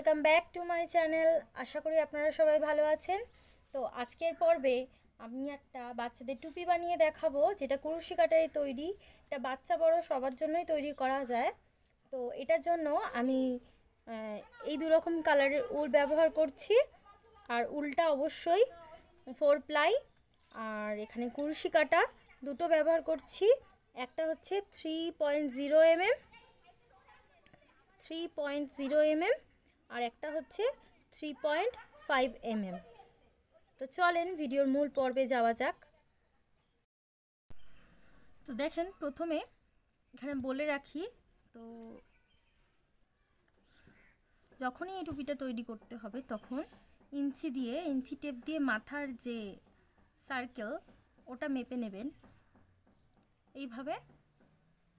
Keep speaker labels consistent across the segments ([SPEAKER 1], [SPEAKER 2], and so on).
[SPEAKER 1] Welcome back to my channel আশা করি আপনারা সবাই ভালো আছেন তো আজকের পর্বে আমি একটা বাচ্চাদের টুপি বানিয়ে দেখাবো যেটা কুরুশি কাটায় তৈরি এটা বাচ্চা বড় সবার জন্যই তৈরি করা যায় তো এটার জন্য আমি এই দুরকম কালারের উল ব্যবহার করছি আর উলটা অবশ্যই ফোর প্লাই আর এখানে কুরুশি কাটা দুটো ব্যবহার করছি একটা হচ্ছে three point zero MM three point zero MM আর একটা হচ্ছে থ্রি পয়েন্ট ফাইভ এমএম তো চলেন ভিডিওর মূল পর্বে যাওয়া যাক তো দেখেন প্রথমে এখানে বলে রাখি তো যখনই এই টুপিটা তৈরি করতে হবে তখন ইঞ্চি দিয়ে ইঞ্চি টেপ দিয়ে মাথার যে সার্কেল ওটা মেপে নেবেন এইভাবে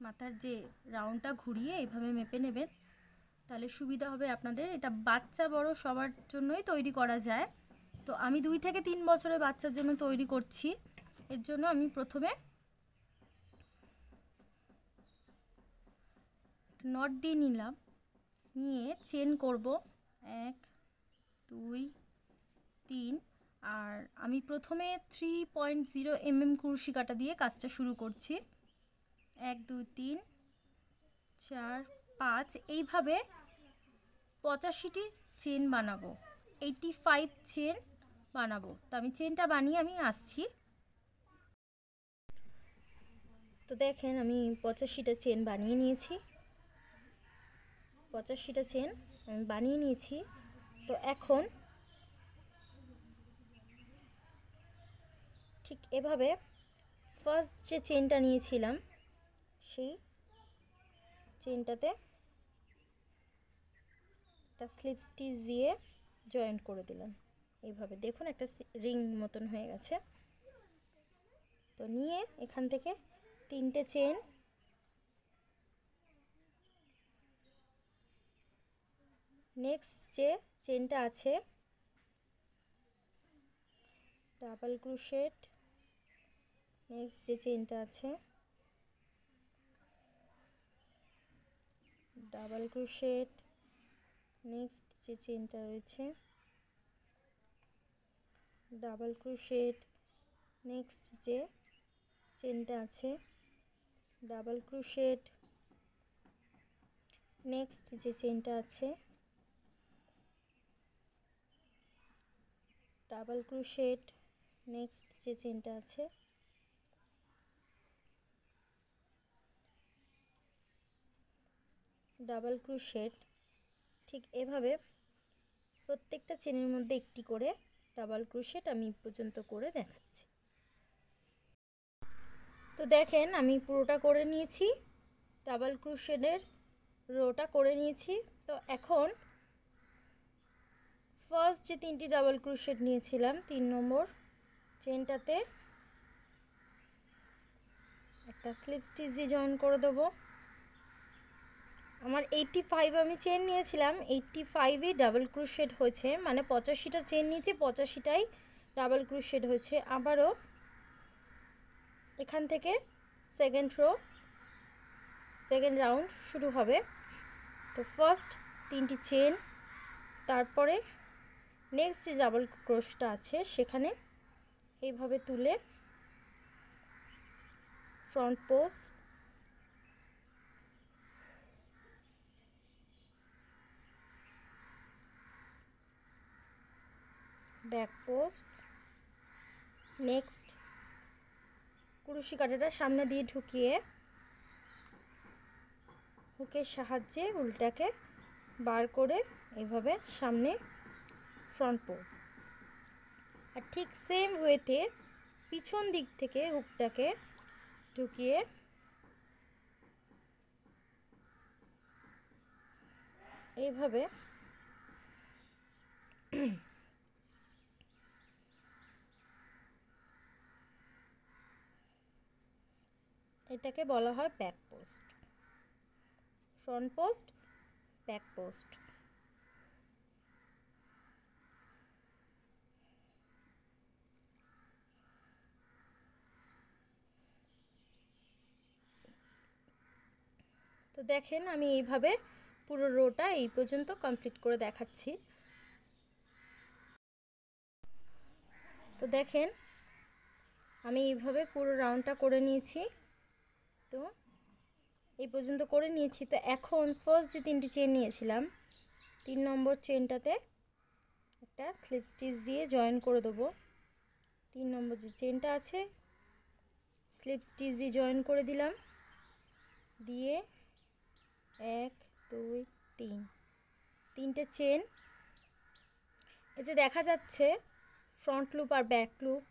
[SPEAKER 1] মাথার যে রাউন্ডটা ঘুরিয়ে এইভাবে মেপে নেবেন তাহলে সুবিধা হবে আপনাদের এটা বাচ্চা বড় সবার জন্যই তৈরি করা যায় তো আমি দুই থেকে তিন বছরের বাচ্চার জন্য তৈরি করছি এর জন্য আমি প্রথমে নট দিয়ে নিলাম নিয়ে চেন করব এক দুই তিন আর আমি প্রথমে থ্রি পয়েন্ট জিরো এমএম কুরশি কাটা দিয়ে কাজটা শুরু করছি এক দুই তিন চার পাঁচ এইভাবে পঁচাশিটি চেন বানাবো এইটি ফাইভ চেন বানাবো তো আমি চেনটা বানিয়ে আমি আসছি তো দেখেন আমি পঁচাশিটা চেন বানিয়ে নিয়েছি পঁচাশিটা চেন আমি বানিয়ে নিয়েছি তো এখন ঠিক এভাবে ফার্স্ট যে চেনটা নিয়েছিলাম সেই চেনটাতে একটা স্লিপ স্টিচ দিয়ে জয়েন্ট করে দিলাম এইভাবে দেখুন একটা রিং মতন হয়ে গেছে তো নিয়ে এখান থেকে তিনটে চেন নেক্সট যে চেনটা আছে ডাবল ক্রুশেট নেক্সট যে চেনটা আছে ডাবল ক্রুশেট নেক্সট যে চেনটা রয়েছে ডাবল ক্রুশেট নেক্সট যে চেনটা আছে ডাবল ক্রুশেট নেক্সট যে চেনটা আছে ডাবল ক্রুশেট নেক্সট যে চেনটা আছে ডাবল ক্রুশেট ঠিক এভাবে প্রত্যেকটা চেনের মধ্যে একটি করে ডাবল ক্রুশেট আমি পর্যন্ত করে দেখাচ্ছি তো দেখেন আমি পুরোটা করে নিয়েছি ডাবল ক্রুশেটের রোটা করে নিয়েছি তো এখন ফার্স্ট যে তিনটি ডাবল ক্রুশেট নিয়েছিলাম তিন নম্বর চেনটাতে একটা স্লিপ স্টিচ দিয়ে জয়েন করে দেবো আমার এইটটি ফাইভ আমি চেন নিয়েছিলাম এইটটি ফাইভে ডাবল ক্রুশেড হয়েছে মানে পঁচাশিটা চেন নিয়েছে পঁচাশিটাই ডাবল ক্রুশেড হয়েছে আবারও এখান থেকে সেকেন্ড রো সেকেন্ড রাউন্ড শুরু হবে তো ফার্স্ট তিনটি চেন তারপরে নেক্সট যে ডাবল ক্রোশটা আছে সেখানে এইভাবে তুলে front post back post next কুরুশি কাটাটা সামনে দিয়ে ঢুকিয়ে হুকের সাহায্যে উল্টাকে বার করে এভাবে সামনে ফ্রন্ট পোস্ট আর ঠিক সেম ওয়েতে পিছন দিক থেকে হুকটাকে ঢুকিয়ে এইভাবে এটাকে বলা হয় back post front post back post তো দেখেন আমি এইভাবে পুরো রোটা এই পর্যন্ত কমপ্লিট করে দেখাচ্ছি তো দেখেন আমি এইভাবে পুরো রাউন্ডটা করে নিয়েছি তো এই পর্যন্ত করে নিয়েছি তো এখন ফার্স্ট যে তিনটি চেন নিয়েছিলাম তিন নম্বর চেনটাতে একটা স্লিপ স্টিচ দিয়ে জয়েন করে দেবো তিন নম্বর যে চেনটা আছে স্লিপ স্টিচ দিয়ে জয়েন করে দিলাম দিয়ে এক দুই তিন তিনটে চেন এই যে দেখা যাচ্ছে ফ্রন্ট লুপ আর back loop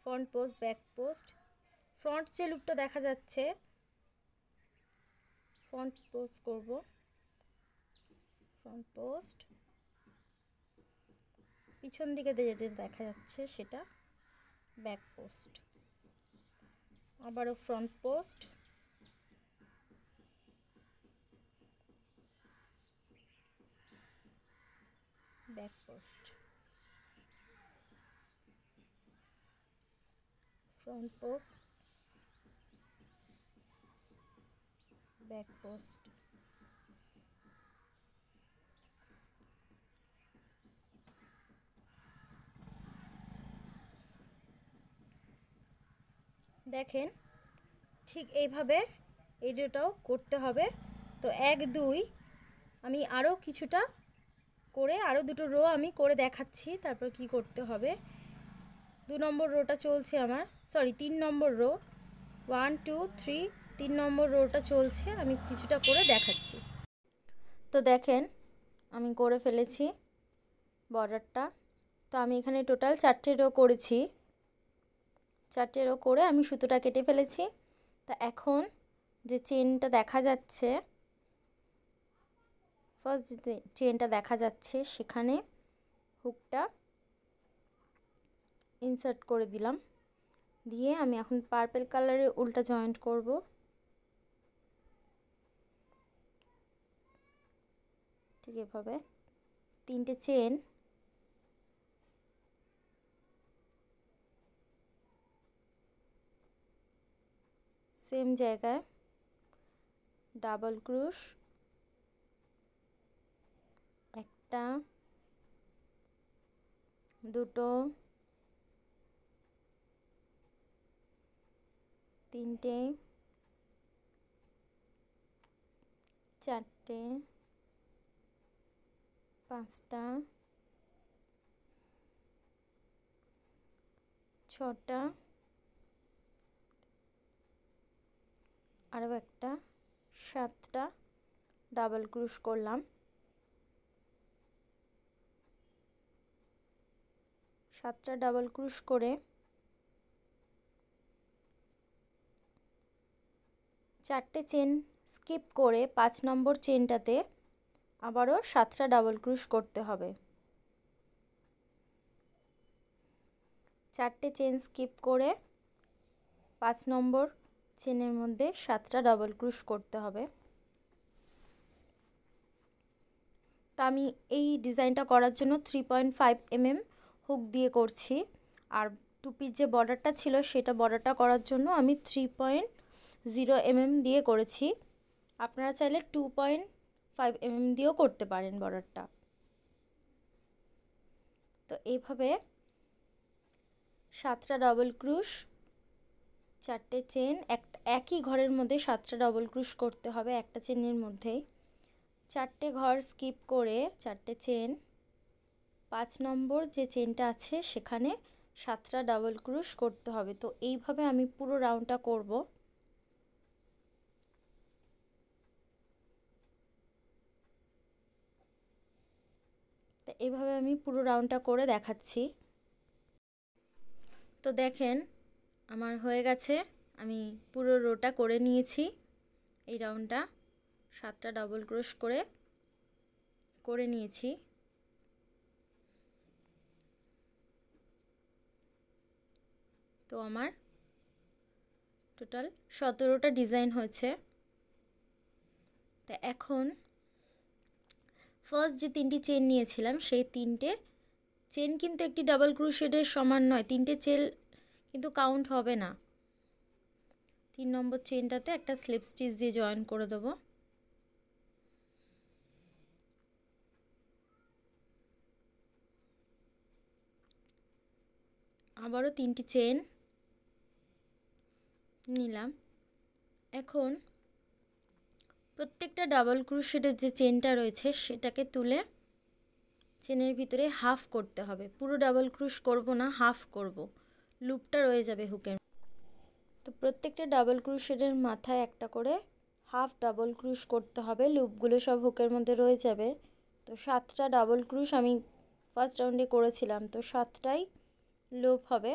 [SPEAKER 1] front post back post front যে লুপটা দেখা যাচ্ছে ফ্রন্ট পোস্ট করব ফ্রন্ট পোস্ট পিছন দিকে যেটা দেখা যাচ্ছে সেটা ব্যাক পোস্ট আবারও front post back post front post back post দেখেন ঠিক এইভাবে এই করতে হবে তো এক দুই আমি আরও কিছুটা করে আরও দুটো রো আমি করে দেখাচ্ছি তারপর কি করতে হবে দু নম্বর রোটা চলছে আমার সরি তিন নম্বর রো ওয়ান টু থ্রি তিন নম্বর রোটা চলছে আমি কিছুটা করে দেখাচ্ছি তো দেখেন আমি করে ফেলেছি বর্ডারটা তো আমি এখানে টোটাল চারটে রো করেছি চারটে রো করে আমি সুতোটা কেটে ফেলেছি তা এখন যে চেনটা দেখা যাচ্ছে ফার্স্ট যে চেনটা দেখা যাচ্ছে সেখানে হুকটা ইনসার্ট করে দিলাম দিয়ে আমি এখন পার্পেল কালারে উল্টা জয়েন্ট করবো ঠিক এভাবে তিনটে চেন সেম জায়গায় ডাবল ক্রুশ একটা দুটো তিনটে চারটে পাঁচটা ছটা আরও একটা সাতটা ডাবল ক্রুশ করলাম সাতটা ডাবল ক্রুশ করে চারটে চেন স্কিপ করে পাঁচ নম্বর চেনটাতে আবারও সাতটা ডাবল ক্রুশ করতে হবে চারটে চেন স্কিপ করে পাঁচ নম্বর চেনের মধ্যে সাতটা ডাবল ক্রুশ করতে হবে তা আমি এই ডিজাইনটা করার জন্য three point five mm hook দিয়ে করছি আর টুপির যে বর্ডারটা ছিল সেটা বর্ডারটা করার জন্য আমি থ্রি পয়েন্ট জিরো এমএম দিয়ে করেছি আপনারা চাইলে two point five m m দিয়েও করতে পারেন বর্ডারটা তো এইভাবে সাতটা ডবল ক্রুশ চারটে চেন এক একই ঘরের মধ্যে সাতটা ডবল ক্রুশ করতে হবে একটা চেনের মধ্যেই চারটে ঘর স্কিপ করে চারটে চেন পাঁচ নম্বর যে চেনটা আছে সেখানে সাতটা ডাবল ক্রুশ করতে হবে তো এইভাবে আমি পুরো রাউন্ডটা করবো তো এভাবে আমি পুরো রাউন্ডটা করে দেখাচ্ছি তো দেখেন আমার হয়ে গেছে আমি পুরো রোটা করে নিয়েছি এই রাউন্ডটা সাতটা ডবল ক্রোশ করে করে নিয়েছি তো আমার টোটাল সতেরোটা ডিজাইন হয়েছে তা এখন ফার্স্ট যে তিনটি চেন নিয়েছিলাম সেই তিনটে চেন কিন্তু একটি ডাবল ক্রুশেডের সমান নয় তিনটে চেন কিন্তু কাউন্ট হবে না তিন নম্বর চেনটাতে একটা স্লিপ স্টিচ দিয়ে জয়েন করে দেবো আবারও তিনটি চেন নিলাম এখন প্রত্যেকটা ডাবল ক্রুশেটের যে চেনটা রয়েছে সেটাকে তুলে চেনের ভিতরে হাফ করতে হবে পুরো ডাবল ক্রুশ করব না হাফ করব লুপটা রয়ে যাবে হুকের তো প্রত্যেকটা ডাবল ক্রুশেটের মাথায় একটা করে হাফ ডাবল ক্রুশ করতে হবে লুপগুলো সব হুকের মধ্যে রয়ে যাবে তো সাতটা ডাবল ক্রুশ আমি ফার্স্ট রাউন্ডে করেছিলাম তো সাতটাই লুপ হবে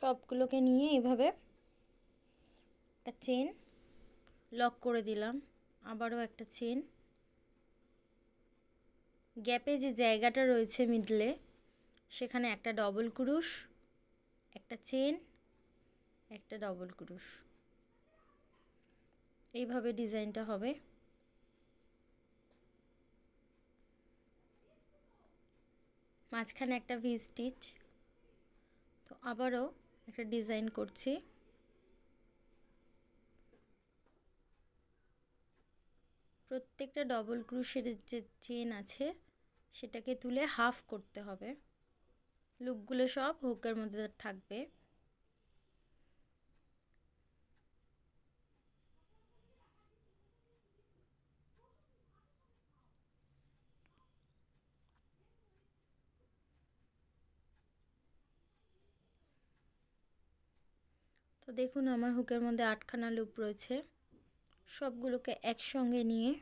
[SPEAKER 1] সবগুলোকে নিয়ে এভাবে একটা চেন লক করে দিলাম আবারও একটা চেন গ্যাপে যে জায়গাটা রয়েছে মিডলে সেখানে একটা ডবল ক্রুশ একটা চেন একটা ডবল কুরুশ এইভাবে ডিজাইনটা হবে মাঝখানে একটা ভি স্টিচ তো আবারও একটা ডিজাইন করছি প্রত্যেকটা ডবল ক্রুশের যে চেন আছে সেটাকে তুলে হাফ করতে হবে লুকগুলো সব হুকের মধ্যে থাকবে দেখুন আমার হুকের মধ্যে আটখানা লুপ রয়েছে সবগুলোকে একসঙ্গে নিয়ে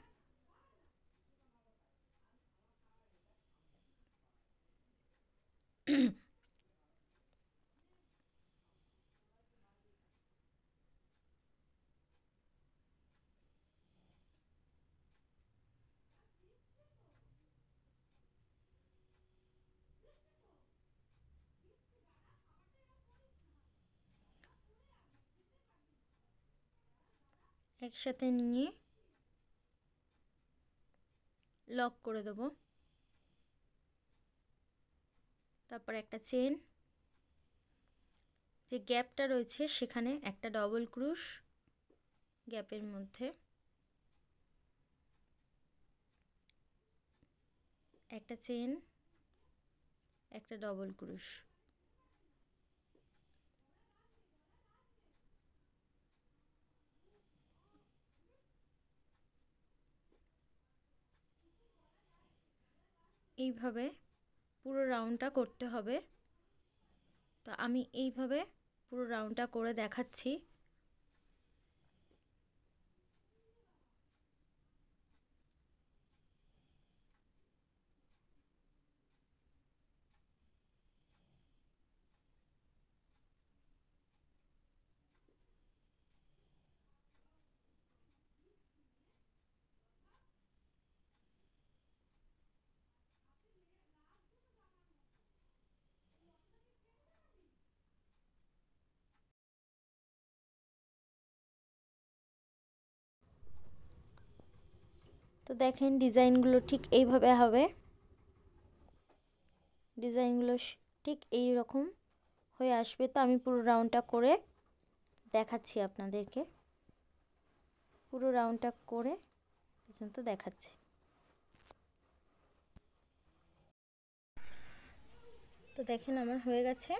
[SPEAKER 1] একসাথে নিয়ে লক করে দেব তারপর একটা চেন যে গ্যাপটা রয়েছে সেখানে একটা ডবল ক্রুশ গ্যাপের মধ্যে একটা চেন একটা ডবল ক্রুশ এইভাবে পুরো রাউন্ডটা করতে হবে তো আমি এইভাবে পুরো রাউন্ডটা করে দেখাচ্ছি তো দেখেন ডিজাইনগুলো ঠিক এইভাবে হবে ডিজাইনগুলো ঠিক এই রকম হয়ে আসবে তো আমি পুরো রাউন্ডটা করে দেখাচ্ছি আপনাদেরকে পুরো রাউন্ডটা করে পর্যন্ত দেখাচ্ছি তো দেখেন আমার হয়ে গেছে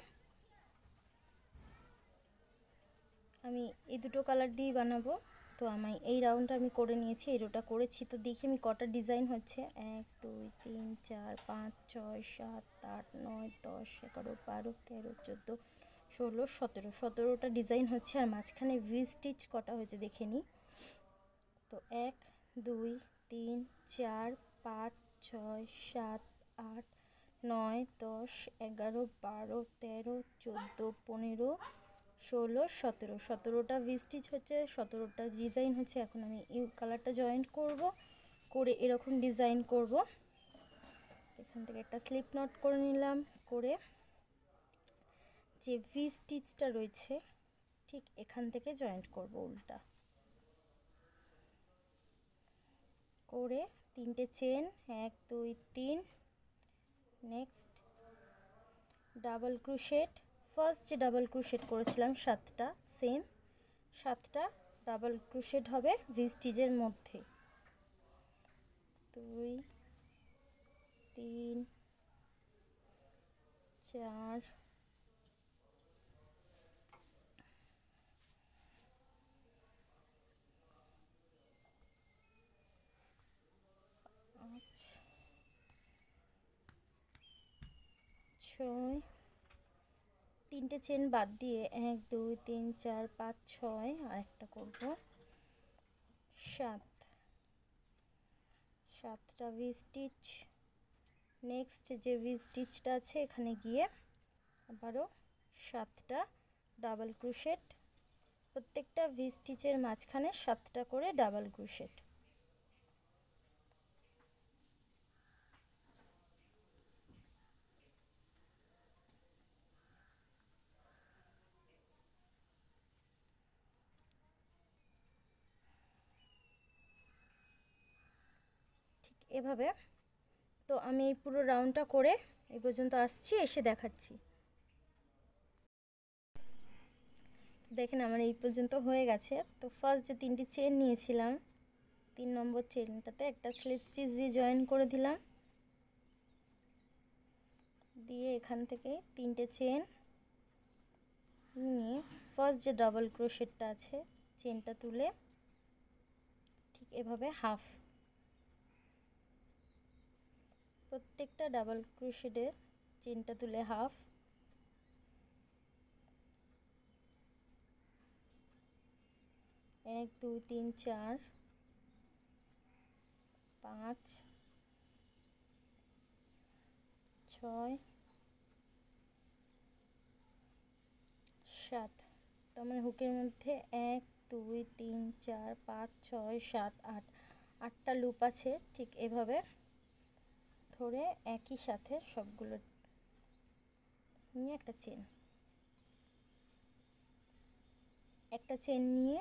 [SPEAKER 1] আমি এই দুটো কালার দিয়ে বানাবো তো আমি এই রাউন্ডটা আমি করে নিয়েছি এরোটা করেছি তো দেখি আমি কটা ডিজাইন হচ্ছে এক দুই তিন চার পাঁচ ছয় সাত আট নয় দশ এগারো বারো তেরো চোদ্দো ষোলো সতেরো সতেরোটা ডিজাইন হচ্ছে আর মাঝখানে ভি স্টিচ কটা হয়েছে দেখে নিই তো এক দুই তিন চার পাঁচ ছয় সাত আট নয় দশ এগারো বারো তেরো চোদ্দো পনেরো ষোলো সতেরো সতেরোটা ভি স্টিচ হচ্ছে সতেরোটা ডিজাইন হচ্ছে এখন আমি ইউ কালারটা জয়েন্ট করব করে এরকম ডিজাইন করব এখান থেকে একটা স্লিপ নট করে নিলাম করে যে ভি স্টিচটা রয়েছে ঠিক এখান থেকে জয়েন্ট করব উল্টা করে তিনটে চেন এক দুই তিন নেক্সট ডাবল ক্রুশেট ফার্স্ট যে ডাবল ক্রুশেট করেছিলাম সাতটা সেম সাতটা ডাবল ক্রুশেট হবে ভিস্টিজের মধ্যে দুই তিন চার পাঁচ ছয় তিনটে চেন বাদ দিয়ে এক দুই তিন চার পাঁচ ছয় আর একটা করব সাত সাতটা ভি স্টিচ নেক্সট যে ভি স্টিচটা আছে এখানে গিয়ে আবারও সাতটা ডাবল ক্রুশেট প্রত্যেকটা ভি স্টিচের মাঝখানে সাতটা করে ডাবল ক্রুশেট এভাবে তো আমি এই পুরো রাউন্ডটা করে এই পর্যন্ত আসছি এসে দেখাচ্ছি দেখেন আমার এই পর্যন্ত হয়ে গেছে তো ফার্স্ট যে তিনটি চেন নিয়েছিলাম তিন নম্বর চেনটাতে একটা স্লিপ স্টিচ দিয়ে জয়েন করে দিলাম দিয়ে এখান থেকে তিনটে চেন নিয়ে ফার্স্ট যে ডাবল ক্রোশেটটা আছে চেনটা তুলে ঠিক এভাবে হাফ প্রত্যেকটা ডাবল ক্রুশেডের চেনটা তুলে হাফ এক দুই তিন চার পাঁচ ছয় সাত তো আমার হুকের মধ্যে এক দুই তিন চার পাঁচ ছয় সাত আট আটটা লুপ আছে ঠিক এভাবে ধরে একই সাথে সবগুলো নিয়ে একটা চেন একটা চেন নিয়ে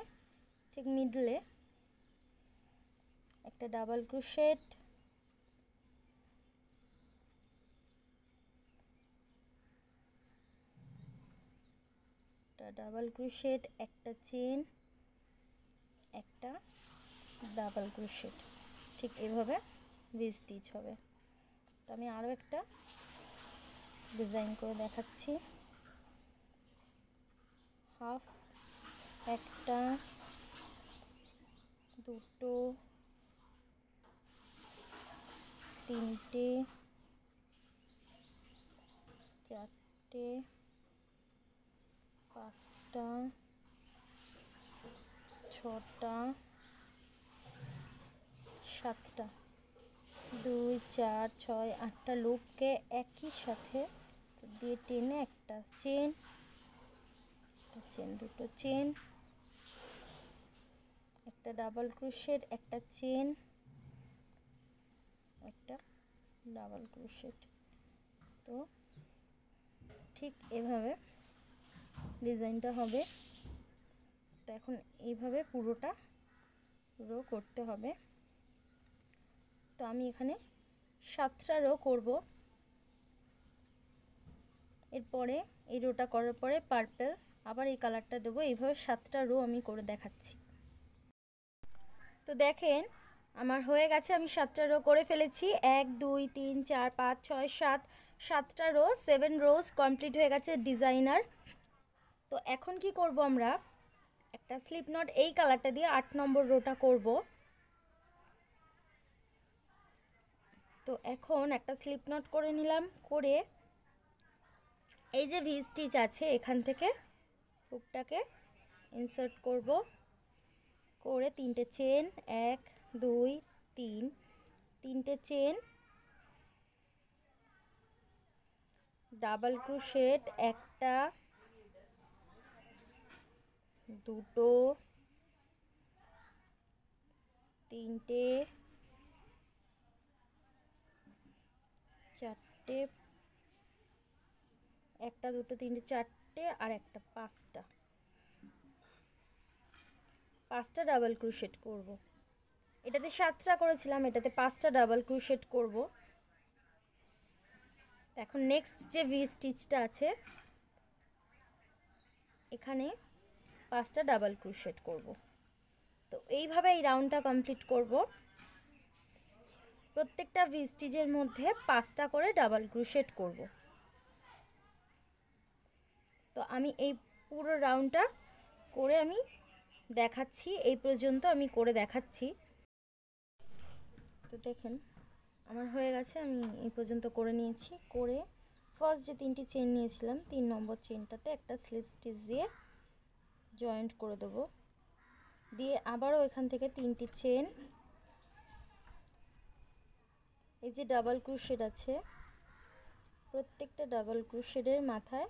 [SPEAKER 1] ঠিক মিডলে একটা ডাবল ক্রুশেট একটা ডাবল ক্রুশেট একটা চেন একটা ডাবল ক্রুশেট ঠিক এভাবে ভি স্টিচ হবে তো আমি আরও একটা ডিজাইন করে দেখাচ্ছি হাফ একটা দুটো তিনটে চারটে পাঁচটা ছটা সাতটা দুই চার ছয় আটটা লুপকে একই সাথে দিয়ে টেনে একটা চেন একটা চেন দুটো চেন একটা ডাবল ক্রুশের একটা চেন একটা ডাবল ক্রুশের তো ঠিক এভাবে ডিজাইনটা হবে তো এখন এইভাবে পুরোটা পুরো করতে হবে তো আমি এখানে সাতটা রো করব এরপরে এই রোটা করার পরে পার্পেল আবার এই কালারটা দেবো এইভাবে সাতটা রো আমি করে দেখাচ্ছি তো দেখেন আমার হয়ে গেছে আমি সাতটা রো করে ফেলেছি এক দুই তিন চার পাঁচ ছয় সাত সাতটা রো সেভেন রোজ কমপ্লিট হয়ে গেছে ডিজাইনার তো এখন কি করব আমরা একটা স্লিপ নট এই কালারটা দিয়ে আট নম্বর রোটা করবো তো এখন একটা স্লিপ নট করে নিলাম করে এই যে ভি স্টিচ আছে এখান থেকে হুকটাকে ইনসার্ট করব করে তিনটে চেন এক দুই তিন তিনটে চেন ডাবল ক্রুশেট একটা দুটো তিনটে চারটে একটা দুটো তিনটে চারটে আর একটা পাঁচটা পাঁচটা ডাবল ক্রুশেট করব। এটাতে সাতটা করেছিলাম এটাতে পাঁচটা ডাবল ক্রুশেট করব এখন নেক্সট যে ভি স্টিচটা আছে এখানে পাঁচটা ডাবল ক্রুশেট করব তো এইভাবে এই রাউন্ডটা কমপ্লিট করব প্রত্যেকটা ভি স্টিচের মধ্যে পাঁচটা করে ডাবল ক্রুশেট করব তো আমি এই পুরো রাউন্ডটা করে আমি দেখাচ্ছি এই পর্যন্ত আমি করে দেখাচ্ছি তো দেখেন আমার হয়ে গেছে আমি এই পর্যন্ত করে নিয়েছি করে ফার্স্ট যে তিনটি চেন নিয়েছিলাম তিন নম্বর চেনটাতে একটা স্লিপ স্টিচ দিয়ে জয়েন্ট করে দেবো দিয়ে আবারও এখান থেকে তিনটি চেন এই যে ডাবল ক্রুশেড আছে প্রত্যেকটা ডাবল ক্রুশেডের মাথায়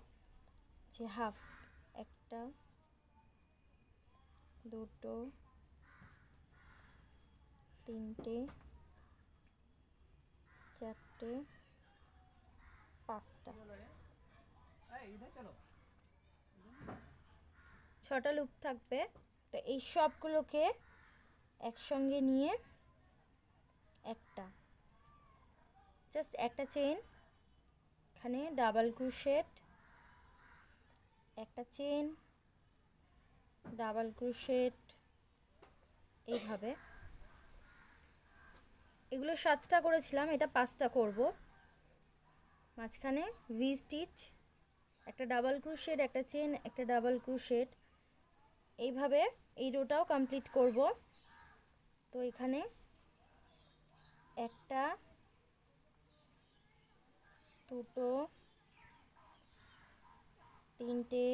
[SPEAKER 1] যে হাফ একটা দুটো তিনটে চারটে পাঁচটা ছটা লুপ থাকবে তো এই সবগুলোকে একসঙ্গে নিয়ে একটা জাস্ট একটা চেন এখানে ডাবল ক্রুশেট একটা চেন ডাবল ক্রুশেট এইভাবে এগুলো সাতটা করেছিলাম এটা পাঁচটা করব মাঝখানে ভি স্টিচ একটা ডাবল ক্রুশেট একটা চেন একটা ডাবল ক্রুশেট এইভাবে এই রোটাও কমপ্লিট করব তো এখানে একটা দুটো তিনটে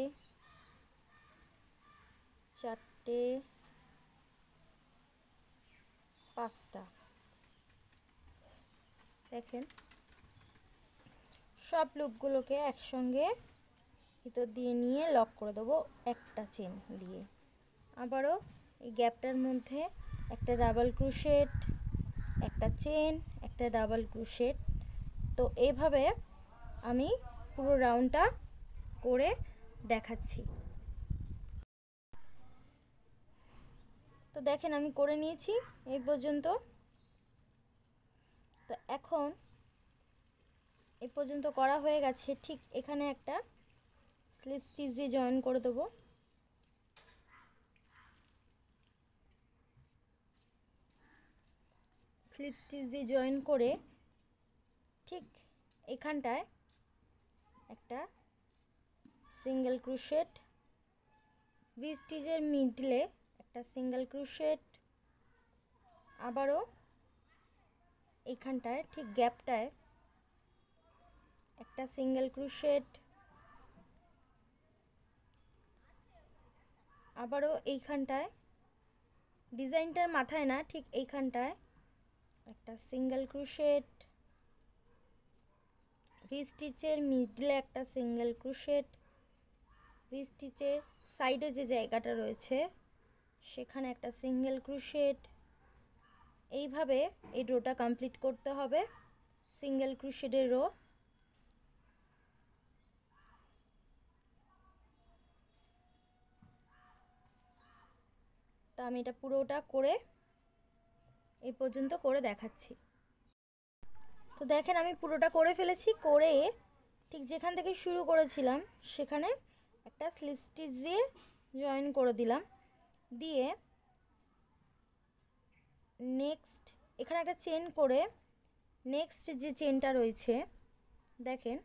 [SPEAKER 1] চারটে পাঁচটা দেখেন সব লুপগুলোকে একসঙ্গে ভিতর দিয়ে নিয়ে লক করে দেবো একটা চেন দিয়ে আবারও এই গ্যাপটার মধ্যে একটা ডাবল ক্রুশেট একটা চেন একটা ডাবল ক্রুশেট তো এভাবে আমি পুরো রাউন্ডটা করে দেখাচ্ছি তো দেখেন আমি করে নিয়েছি এই পর্যন্ত তো এখন এ পর্যন্ত করা হয়ে গেছে ঠিক এখানে একটা স্লিপ স্টিচ দিয়ে জয়েন করে দেবো স্লিপ স্টিচ দিয়ে জয়েন করে এখানটায় একটা সিঙ্গেল ক্রুশেট ভি স্টিচের মিডলে একটা সিঙ্গেল ক্রুশেট আবারও এখানটায় ঠিক গ্যাপটায় একটা সিঙ্গেল ক্রুশেট আবারও এইখানটায় ডিজাইনটার মাথায় না ঠিক এইখানটায় একটা সিঙ্গেল ক্রুশেট ভি স্টিচের মিডলে একটা সিঙ্গেল ক্রুশেট ভি স্টিচের সাইডে যে জায়গাটা রয়েছে সেখানে একটা সিঙ্গেল ক্রুশেট এইভাবে এই রোটা কমপ্লিট করতে হবে সিঙ্গেল ক্রুশেডের রো তা আমি এটা পুরোটা করে এই পর্যন্ত করে দেখাচ্ছি তো দেখেন আমি পুরোটা করে ফেলেছি করে ঠিক যেখান থেকে শুরু করেছিলাম সেখানে একটা স্লিপ স্টিচ দিয়ে জয়েন করে দিলাম দিয়ে নেক্সট এখানে একটা চেন করে নেক্সট যে চেনটা রয়েছে দেখেন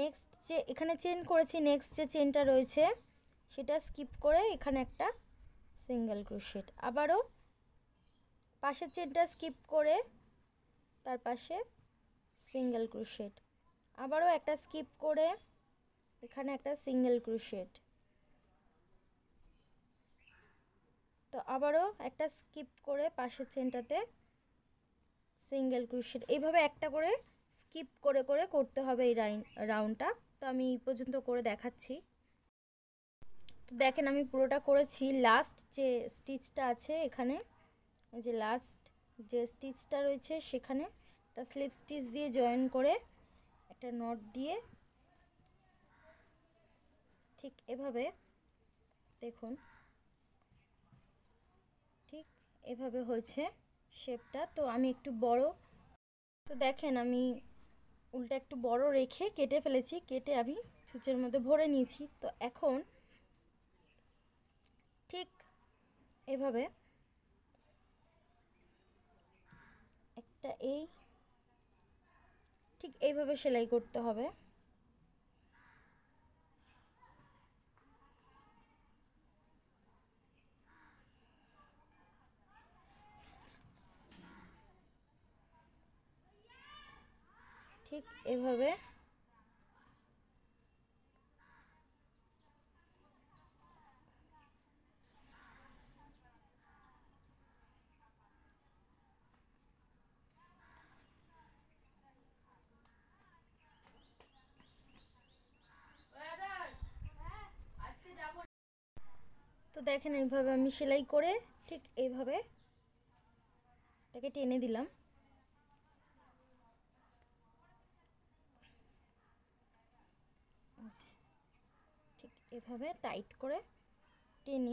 [SPEAKER 1] নেক্সট যে এখানে চেন করেছি নেক্সট যে চেনটা রয়েছে সেটা স্কিপ করে এখানে একটা সিঙ্গেল ক্রোশেট আবারও পাশের চেনটা স্কিপ করে তার পাশে সিঙ্গেল ক্রুশেট আবারও একটা স্কিপ করে এখানে একটা সিঙ্গেল ক্রুশেট তো আবারও একটা স্কিপ করে পাশের চেনটাতে সিঙ্গেল ক্রুশেট এইভাবে একটা করে স্কিপ করে করে করতে হবে এই রাইন রাউন্ডটা তো আমি এই পর্যন্ত করে দেখাচ্ছি তো দেখেন আমি পুরোটা করেছি লাস্ট যে স্টিচটা আছে এখানে যে লাস্ট যে স্টিচটা রয়েছে সেখানে একটা স্লিপ স্টিচ দিয়ে জয়েন করে একটা নট দিয়ে ঠিক এভাবে দেখুন ঠিক এভাবে হয়েছে শেপটা তো আমি একটু বড় তো দেখেন আমি উলটা একটু বড় রেখে কেটে ফেলেছি কেটে আমি সুচের মধ্যে ভরে নিয়েছি তো এখন ঠিক এভাবে একটা এই ঠিক এইভাবে সেলাই করতে হবে ঠিক এভাবে তো দেখেন এইভাবে আমি সেলাই করে ঠিক এইভাবে এটাকে টেনে দিলাম আচ্ছা, ঠিক এভাবে টাইট করে টেনে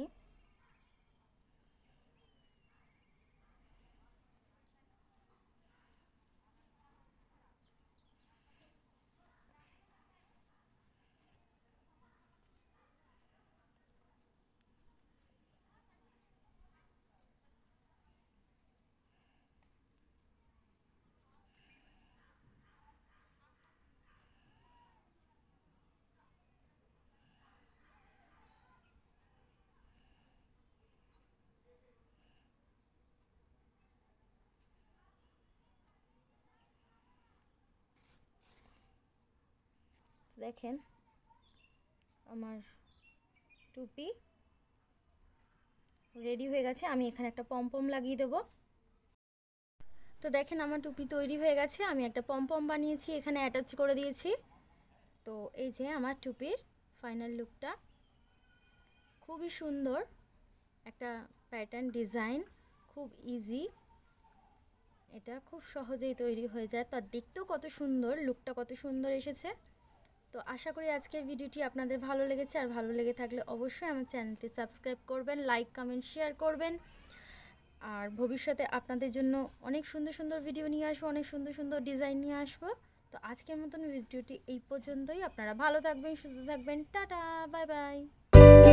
[SPEAKER 1] দেখেন আমার টুপি রেডি হয়ে গেছে আমি এখানে একটা পম্পম লাগিয়ে দেব তো দেখেন আমার টুপি তৈরি হয়ে গেছে আমি একটা পম্পম বানিয়েছি এখানে অ্যাটাচ করে দিয়েছি তো এই যে আমার টুপির ফাইনাল লুকটা খুবই সুন্দর একটা প্যাটার্ন ডিজাইন খুব ইজি এটা খুব সহজেই তৈরি হয়ে যায় তার দেখতেও কত সুন্দর লুকটা কত সুন্দর এসেছে তো আশা করি আজকের ভিডিওটি আপনাদের ভালো লেগেছে আর ভালো লেগে থাকলে অবশ্যই আমার চ্যানেলটি সাবস্ক্রাইব করবেন লাইক কমেন্ট শেয়ার করবেন আর ভবিষ্যতে আপনাদের জন্য অনেক সুন্দর সুন্দর ভিডিও নিয়ে আসবো অনেক সুন্দর সুন্দর ডিজাইন নিয়ে আসবো তো আজকের মতন ভিডিওটি এই পর্যন্তই আপনারা ভালো থাকবেন সুস্থ থাকবেন টাটা বাই বাই